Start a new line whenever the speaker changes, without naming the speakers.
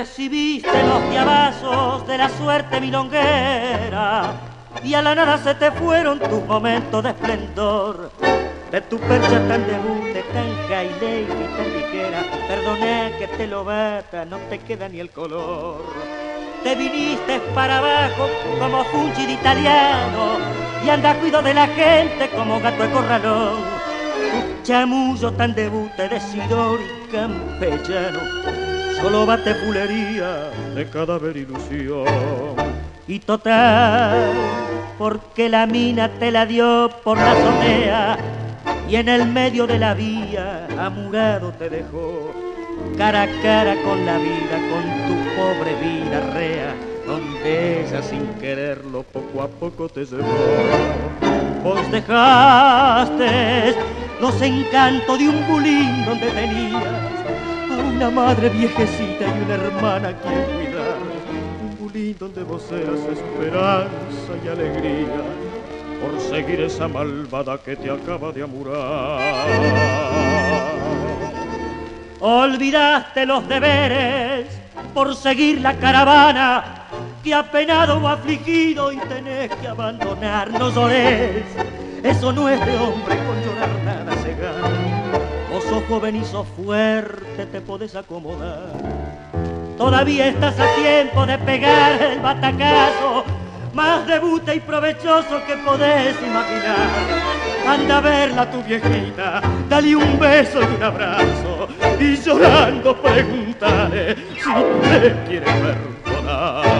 los diabazos de la suerte milonguera y a la nada se te fueron tus momentos de esplendor. De tu percha tan debute, tan jaile y tan ligera, perdoné que te lo bata, no te queda ni el color. Te viniste para abajo como fungi de italiano y anda cuido de la gente como gato de corralón. Tu chamullo tan debute de sidor y campechano, solo bate fulería de cadáver ilusión. Y total, porque la mina te la dio por la azotea y en el medio de la vía amurado te dejó, cara a cara con la vida, con tu pobre vida rea, donde ella sin quererlo poco a poco te llevó. Vos dejaste los encantos de un bulín donde tenías una madre viejecita y una hermana a quien cuidar, un bulín donde vos esperanza y alegría por seguir esa malvada que te acaba de amurar. Olvidaste los deberes por seguir la caravana que ha penado o afligido y tenés que abandonar. No llores, eso no es de hombre, con llorar nada se gana. Joven y fuerte, te podés acomodar. Todavía estás a tiempo de pegar el batacazo más debute y provechoso que podés imaginar. Anda a verla tu viejita, dale un beso y un abrazo y llorando pregúntale si te quiere perdonar.